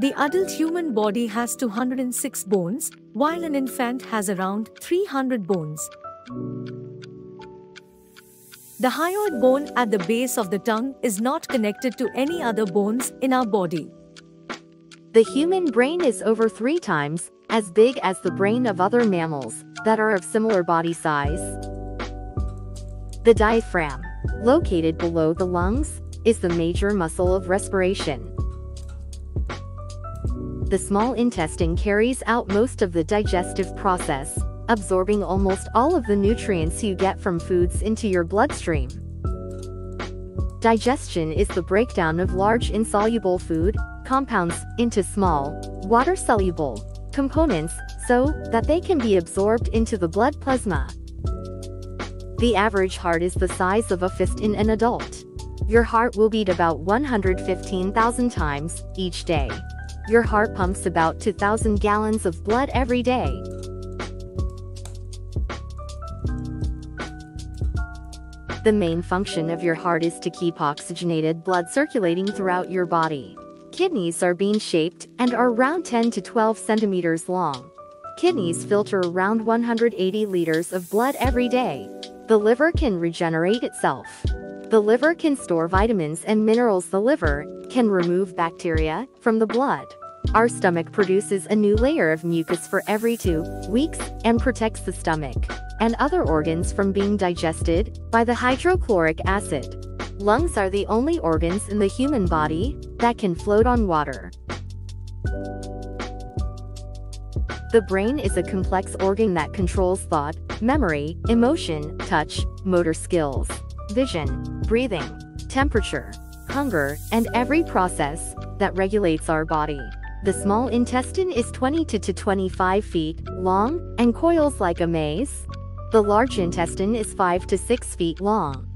The adult human body has 206 bones, while an infant has around 300 bones. The hyoid bone at the base of the tongue is not connected to any other bones in our body. The human brain is over three times as big as the brain of other mammals that are of similar body size. The diaphragm, located below the lungs, is the major muscle of respiration. The small intestine carries out most of the digestive process, absorbing almost all of the nutrients you get from foods into your bloodstream. Digestion is the breakdown of large insoluble food compounds into small, water-soluble components so that they can be absorbed into the blood plasma. The average heart is the size of a fist in an adult. Your heart will beat about 115,000 times each day. Your heart pumps about 2,000 gallons of blood every day. The main function of your heart is to keep oxygenated blood circulating throughout your body. Kidneys are bean-shaped and are around 10 to 12 centimeters long. Kidneys filter around 180 liters of blood every day. The liver can regenerate itself. The liver can store vitamins and minerals. The liver can remove bacteria from the blood. Our stomach produces a new layer of mucus for every two weeks and protects the stomach and other organs from being digested by the hydrochloric acid. Lungs are the only organs in the human body that can float on water. The brain is a complex organ that controls thought, memory, emotion, touch, motor skills, vision, breathing, temperature, hunger, and every process that regulates our body. The small intestine is 20 to 25 feet long and coils like a maze. The large intestine is 5 to 6 feet long.